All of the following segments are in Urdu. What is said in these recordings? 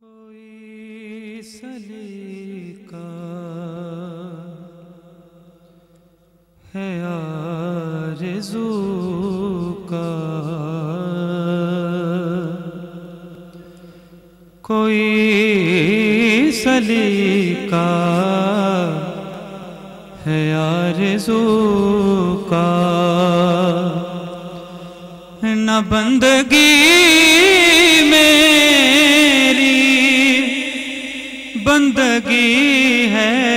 کوئی سلیقہ ہے آرزو کا۔ کوئی سلیقہ ہے آرزو کا۔ نہ بندگی میری بندگی ہے۔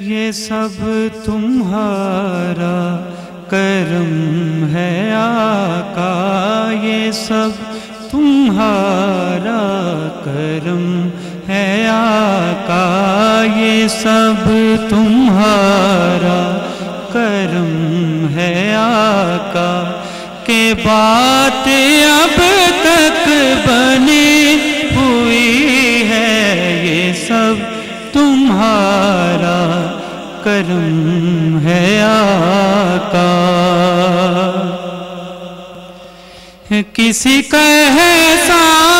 یہ سب تمہارا کرم ہے آقا۔ یہ سب تمہارا کرم ہے آقا۔ یہ سب تمہارا کرم ہے آقا۔ کہ بات اب تک بنی ہوئی ہے یہ سب تمہارا کرم ہے آقا۔ کسی کا احسان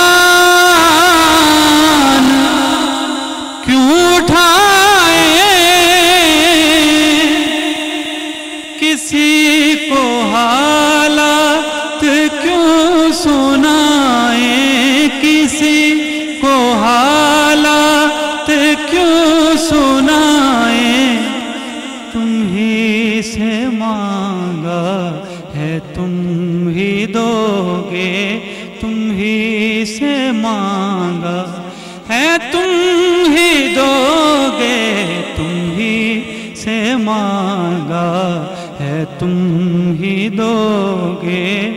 دو گے، تم ہی سے مانگا ہے، تم ہی دو گے تم ہی سے مانگا ہے، تم ہی دو گے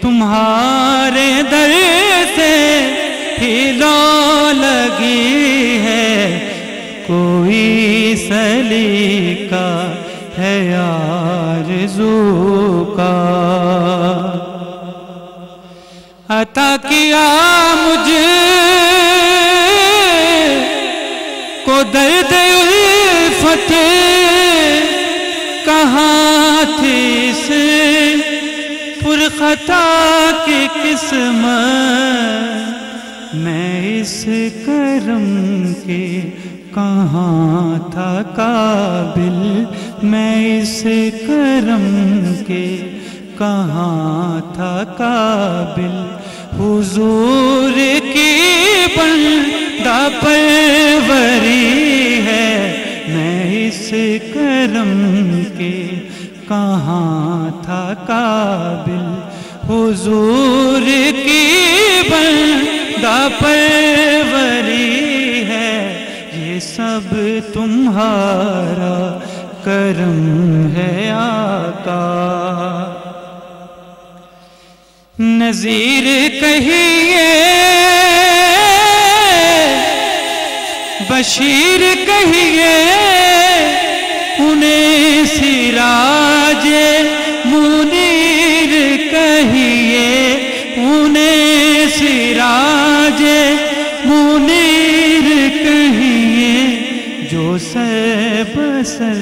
تمہارے در سے ہی لو لگی ہے، کوئی سلیقہ ہے، آرزو کا۔ عطا کیا مجھے کو درد فتح کہاں تھی سے پرخطا کی قسمت میں اس کرم کے کہاں تھا قابل میں اس کرم کے کہاں تھا قابل؟ حضور کی بندہ پروری ہے، میں اس کرم کے کہاں تھا قابل؟ حضور کی بندہ پروری ہے، یہ سب تمہارا کرم ہے آقا۔ نظیر کہیے، بشیر کہیے، انہیں سراج منیر کہیے، انہیں سراج منیر کہیے، جو سر بسر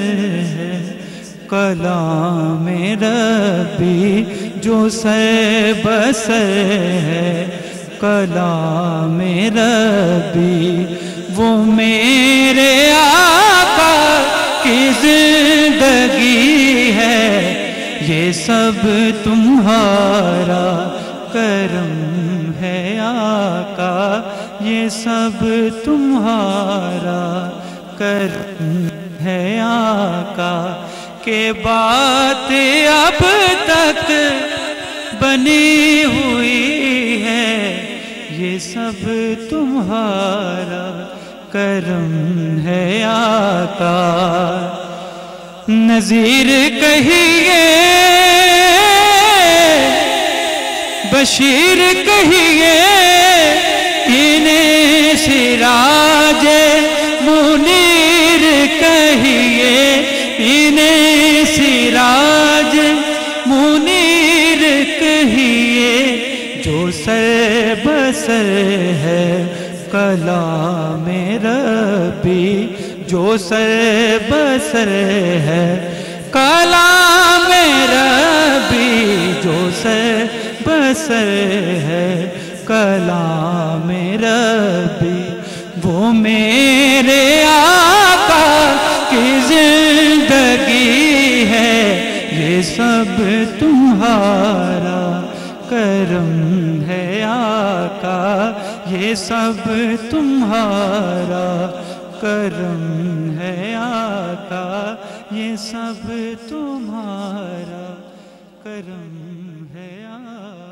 ہے۔ کلام ربی جو سر بسر ہے، کلام ربی وہ میرے آقا کی زندگی ہے۔ یہ سب تمہارا کرم ہے آقا، یہ سب تمہارا کرم ہے آقا۔ کہ بات اب تک بنی ہوئی ہے۔ یہ سب تمہارا کرم ہے آقا۔ نظیر کہیے، بشیر کہیے سر بسر ہے کلام ربی، جو سر بسر ہے کلام ربی، جو سر بسر ہے کلام ربی۔ وہ میرے آقا کی زندگی ہے، یہ سب تمہارا کرم ہے آقا، یہ سب تمہارا کرم ہے آقا، یہ سب تمہارا کرم ہے آقا۔